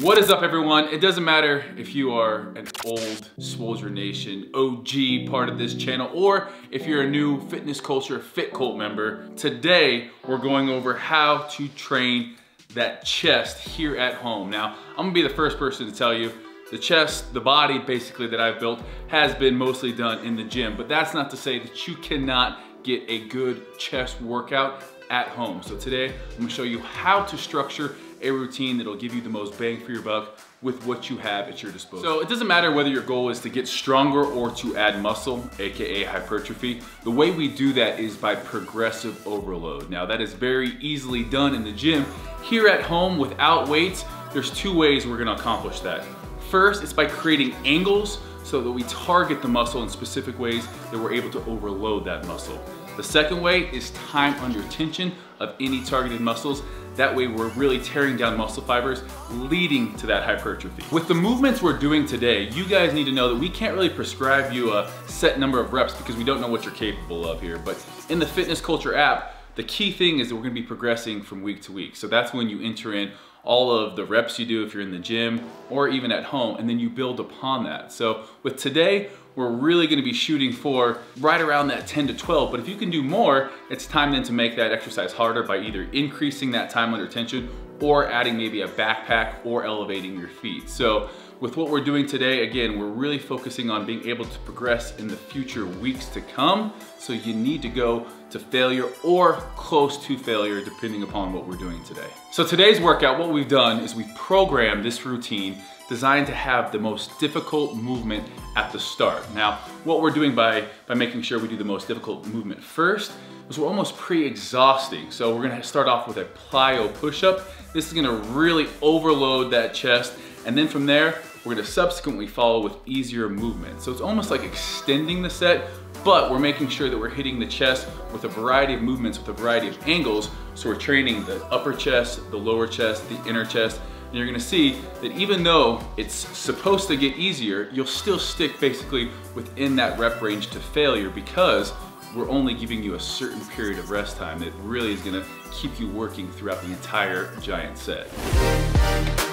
What is up everyone? It doesn't matter if you are an old Swoldier Nation OG part of this channel or if you're a new fitness culture fit cult member. Today we're going over how to train that chest here at home. Now I'm gonna be the first person to tell you the chest, the body basically that I've built has been mostly done in the gym, but that's not to say that you cannot get a good chest workout at home. So today I'm gonna show you how to structure a routine that'll give you the most bang for your buck with what you have at your disposal. So it doesn't matter whether your goal is to get stronger or to add muscle, AKA hypertrophy. The way we do that is by progressive overload. Now that is very easily done in the gym. Here at home without weights, there's two ways we're gonna accomplish that. First, it's by creating angles so that we target the muscle in specific ways that we're able to overload that muscle. The second way is time under tension of any targeted muscles. That way we're really tearing down muscle fibers, leading to that hypertrophy. With the movements we're doing today, you guys need to know that we can't really prescribe you a set number of reps because we don't know what you're capable of here. But in the Fitness Culture app, the key thing is that we're gonna be progressing from week to week. So that's when you enter in all of the reps you do if you're in the gym or even at home, and then you build upon that. So with today, we're really gonna be shooting for right around that 10 to 12, but if you can do more, it's time then to make that exercise harder by either increasing that time under tension or adding maybe a backpack or elevating your feet. So with what we're doing today, again, we're really focusing on being able to progress in the future weeks to come. So you need to go to failure or close to failure depending upon what we're doing today. So today's workout, what we've done is we've programmed this routine designed to have the most difficult movement at the start. Now, what we're doing by, by making sure we do the most difficult movement first is we're almost pre-exhausting. So we're gonna start off with a plyo push-up. This is gonna really overload that chest. And then from there, we're gonna subsequently follow with easier movement. So it's almost like extending the set, but we're making sure that we're hitting the chest with a variety of movements, with a variety of angles. So we're training the upper chest, the lower chest, the inner chest, and you're gonna see that even though it's supposed to get easier, you'll still stick basically within that rep range to failure because we're only giving you a certain period of rest time that really is gonna keep you working throughout the entire giant set.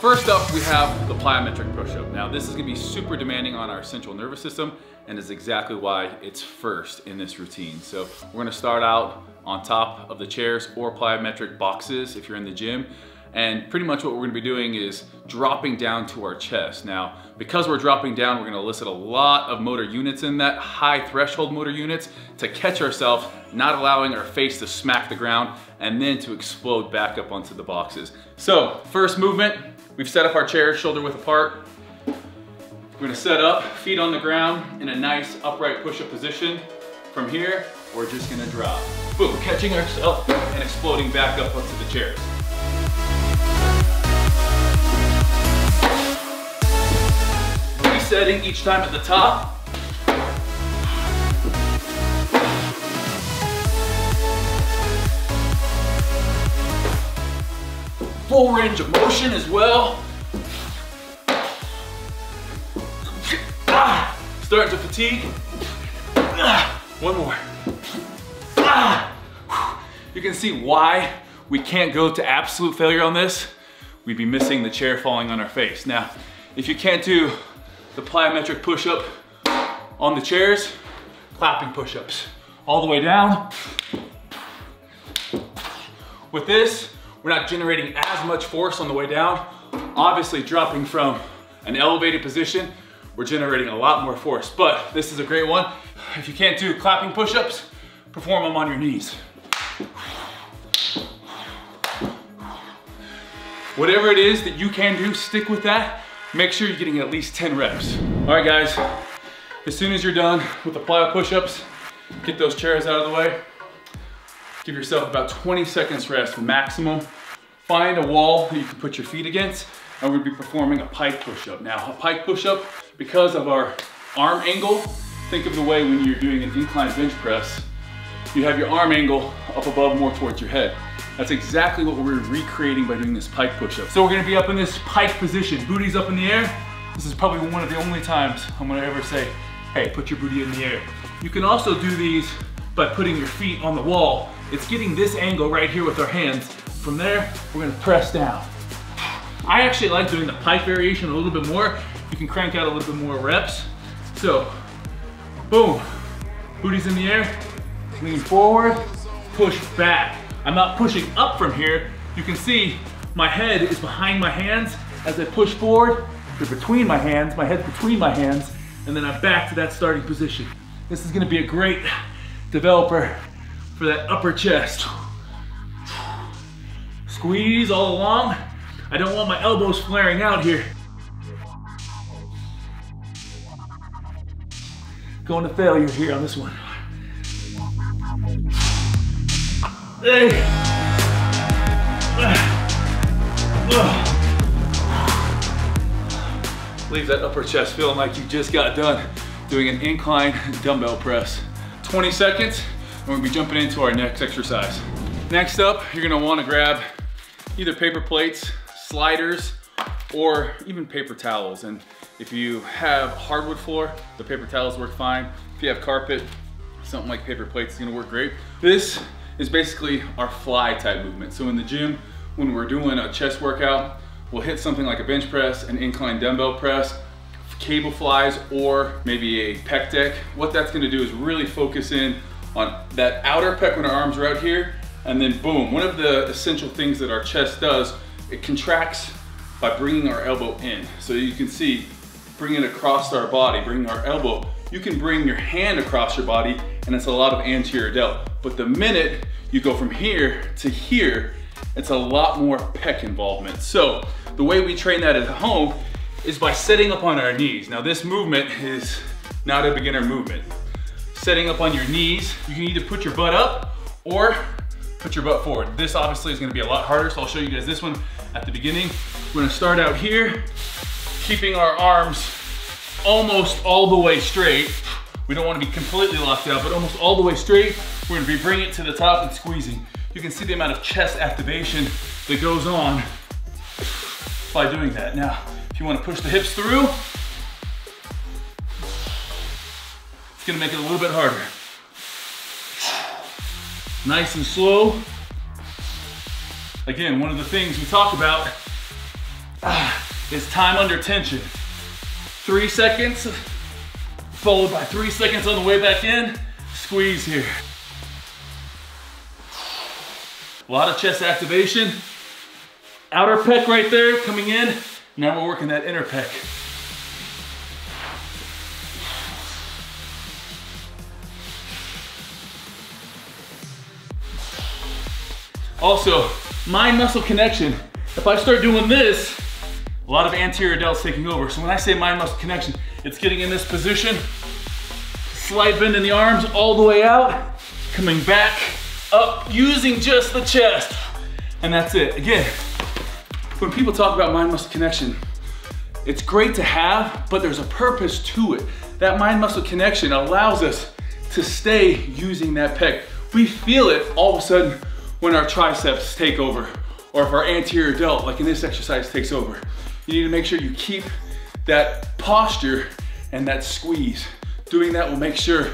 First up, we have the plyometric push-up. Now this is gonna be super demanding on our central nervous system and is exactly why it's first in this routine. So we're gonna start out on top of the chairs or plyometric boxes if you're in the gym. And pretty much what we're gonna be doing is dropping down to our chest. Now, because we're dropping down, we're gonna elicit a lot of motor units in that, high threshold motor units, to catch ourselves, not allowing our face to smack the ground, and then to explode back up onto the boxes. So, first movement, We've set up our chairs shoulder width apart. We're gonna set up, feet on the ground in a nice upright push-up position. From here, we're just gonna drop. Boom, catching ourselves and exploding back up onto the chairs. Resetting each time at the top. Full range of motion as well. Ah, starting to fatigue. Ah, one more. Ah, you can see why we can't go to absolute failure on this. We'd be missing the chair falling on our face. Now, if you can't do the plyometric push-up on the chairs, clapping push-ups. All the way down. With this, we're not generating as much force on the way down. Obviously dropping from an elevated position, we're generating a lot more force, but this is a great one. If you can't do clapping push-ups, perform them on your knees. Whatever it is that you can do, stick with that. Make sure you're getting at least 10 reps. All right, guys, as soon as you're done with the plyo push-ups, get those chairs out of the way. Give yourself about 20 seconds rest maximum. Find a wall that you can put your feet against and we'll be performing a pike push-up. Now, a pike push-up, because of our arm angle, think of the way when you're doing an incline bench press, you have your arm angle up above more towards your head. That's exactly what we're recreating by doing this pike push-up. So we're gonna be up in this pike position, booty's up in the air. This is probably one of the only times I'm gonna ever say, hey, put your booty in the air. You can also do these by putting your feet on the wall. It's getting this angle right here with our hands. From there, we're gonna press down. I actually like doing the pike variation a little bit more. You can crank out a little bit more reps. So, boom, booty's in the air, lean forward, push back. I'm not pushing up from here. You can see my head is behind my hands as I push forward. They're between my hands, my head's between my hands, and then I'm back to that starting position. This is gonna be a great developer for that upper chest. Squeeze all along. I don't want my elbows flaring out here. Going to failure here on this one. Hey. Leave that upper chest feeling like you just got done doing an incline dumbbell press. 20 seconds, we'll be jumping into our next exercise. Next up, you're gonna wanna grab either paper plates, sliders, or even paper towels. And if you have hardwood floor, the paper towels work fine. If you have carpet, something like paper plates is gonna work great. This is basically our fly type movement. So in the gym, when we're doing a chest workout, we'll hit something like a bench press, an incline dumbbell press, cable flies, or maybe a pec deck. What that's gonna do is really focus in on that outer pec when our arms are out here, and then boom. One of the essential things that our chest does, it contracts by bringing our elbow in. So you can see, bring it across our body, bring our elbow. You can bring your hand across your body, and it's a lot of anterior delt. But the minute you go from here to here, it's a lot more pec involvement. So the way we train that at home is by sitting up on our knees. Now this movement is not a beginner movement. Setting up on your knees, you can either put your butt up or put your butt forward. This obviously is gonna be a lot harder, so I'll show you guys this one at the beginning. We're gonna start out here, keeping our arms almost all the way straight. We don't wanna be completely locked out, but almost all the way straight. We're gonna be bringing it to the top and squeezing. You can see the amount of chest activation that goes on by doing that. Now, if you wanna push the hips through, gonna make it a little bit harder. Nice and slow. Again, one of the things we talk about is time under tension. Three seconds, followed by three seconds on the way back in. Squeeze here. A lot of chest activation. Outer pec right there coming in. Now we're working that inner pec. Also, mind muscle connection. If I start doing this, a lot of anterior delts taking over. So when I say mind muscle connection, it's getting in this position, slight bend in the arms all the way out, coming back up using just the chest. And that's it. Again, when people talk about mind muscle connection, it's great to have, but there's a purpose to it. That mind muscle connection allows us to stay using that pec. We feel it all of a sudden when our triceps take over or if our anterior delt, like in this exercise, takes over. You need to make sure you keep that posture and that squeeze. Doing that will make sure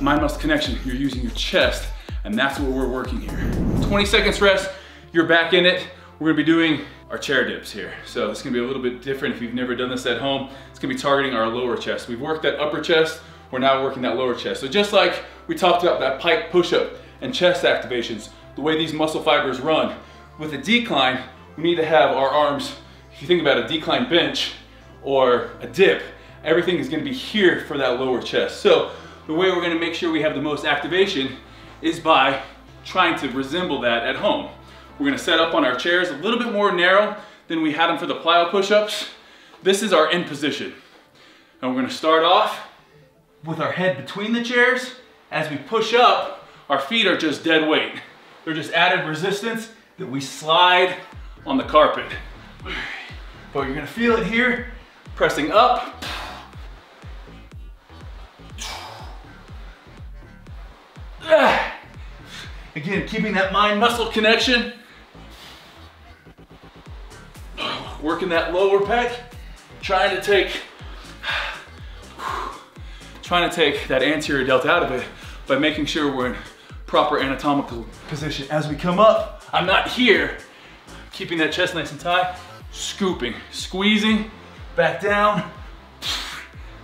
mind muscle connection, you're using your chest, and that's what we're working here. 20 seconds rest, you're back in it. We're gonna be doing our chair dips here. So it's gonna be a little bit different if you've never done this at home. It's gonna be targeting our lower chest. We've worked that upper chest, we're now working that lower chest. So just like we talked about that pike push-up and chest activations, the way these muscle fibers run, with a decline, we need to have our arms, if you think about a decline bench or a dip, everything is gonna be here for that lower chest. So the way we're gonna make sure we have the most activation is by trying to resemble that at home. We're gonna set up on our chairs a little bit more narrow than we had them for the plyo push-ups. This is our end position. And we're gonna start off with our head between the chairs. As we push up, our feet are just dead weight. They're just added resistance that we slide on the carpet. But you're gonna feel it here, pressing up. Again, keeping that mind-muscle connection. Working that lower pec, trying to take, trying to take that anterior delt out of it by making sure we're in proper anatomical position. As we come up, I'm not here, keeping that chest nice and tight, scooping, squeezing, back down.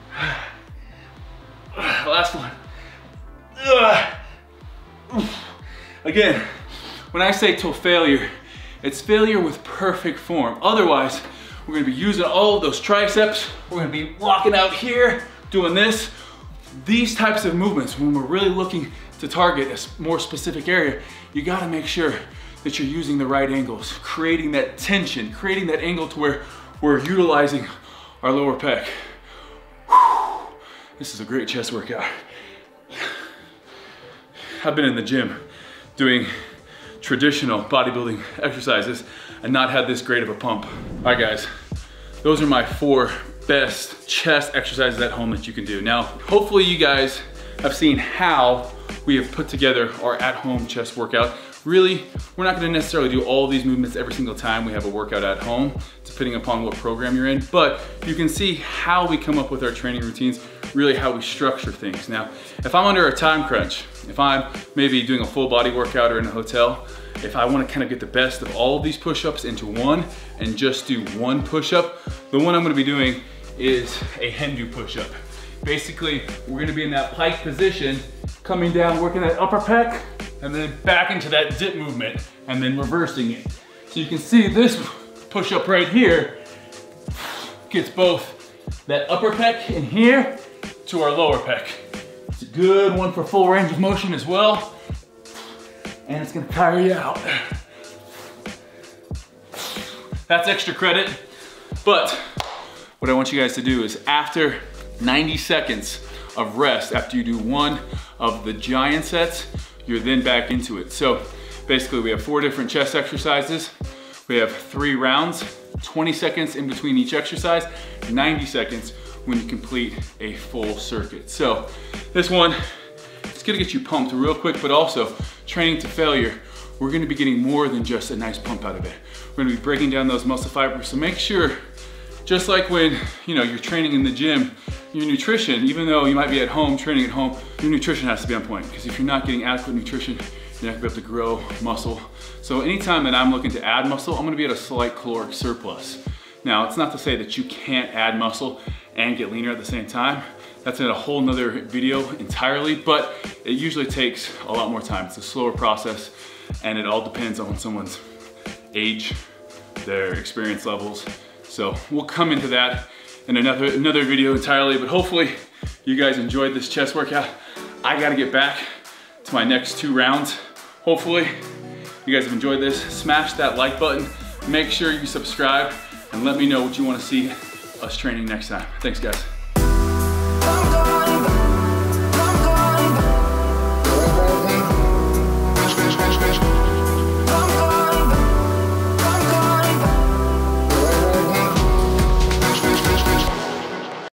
Last one. Again, when I say to failure, it's failure with perfect form. Otherwise, we're gonna be using all of those triceps. We're gonna be walking out here, doing this. These types of movements, when we're really looking to target a more specific area, you gotta make sure that you're using the right angles, creating that tension, creating that angle to where we're utilizing our lower pec. This is a great chest workout. I've been in the gym doing traditional bodybuilding exercises and not had this great of a pump. All right guys, those are my four best chest exercises at home that you can do. Now, hopefully you guys have seen how we have put together our at-home chest workout. Really, we're not gonna necessarily do all these movements every single time we have a workout at home, depending upon what program you're in, but you can see how we come up with our training routines, really how we structure things. Now, if I'm under a time crunch, if I'm maybe doing a full body workout or in a hotel, if I wanna kind of get the best of all of these push-ups into one and just do one push-up, the one I'm gonna be doing is a Hindu push-up. Basically, we're gonna be in that pike position, coming down, working that upper pec, and then back into that dip movement, and then reversing it. So you can see this push-up right here gets both that upper pec in here to our lower pec. It's a good one for full range of motion as well, and it's gonna tire you out. That's extra credit, but what I want you guys to do is after 90 seconds of rest, after you do one of the giant sets, you're then back into it. So basically we have four different chest exercises. We have three rounds, 20 seconds in between each exercise, 90 seconds when you complete a full circuit. So this one, it's gonna get you pumped real quick, but also training to failure, we're gonna be getting more than just a nice pump out of it. We're gonna be breaking down those muscle fibers. So make sure just like when you know you're training in the gym, your nutrition, even though you might be at home training at home, your nutrition has to be on point. Because if you're not getting adequate nutrition, you're not gonna be able to grow muscle. So anytime that I'm looking to add muscle, I'm gonna be at a slight caloric surplus. Now, it's not to say that you can't add muscle and get leaner at the same time. That's in a whole nother video entirely, but it usually takes a lot more time. It's a slower process and it all depends on someone's age, their experience levels, so we'll come into that in another, another video entirely, but hopefully you guys enjoyed this chest workout. I gotta get back to my next two rounds. Hopefully you guys have enjoyed this. Smash that like button. Make sure you subscribe and let me know what you wanna see us training next time. Thanks guys.